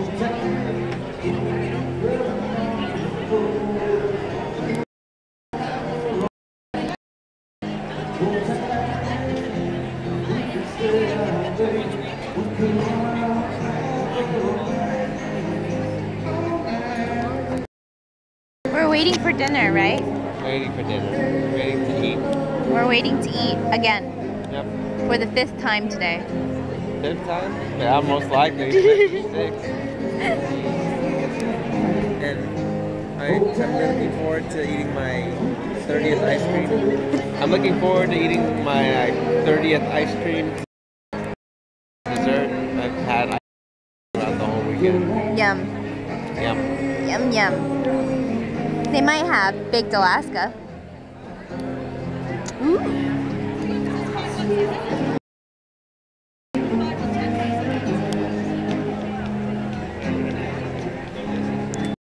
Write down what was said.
We're waiting for dinner, right? Waiting for dinner. Waiting to eat. We're waiting to eat again Yep. for the fifth time today. Fifth time? Yeah, most likely. Six. I'm looking forward to eating my 30th ice cream. I'm looking forward to eating my uh, 30th ice cream dessert. I've had ice cream throughout the whole weekend. Yum, Yum. yum, yum. They might have baked Alaska. Ooh.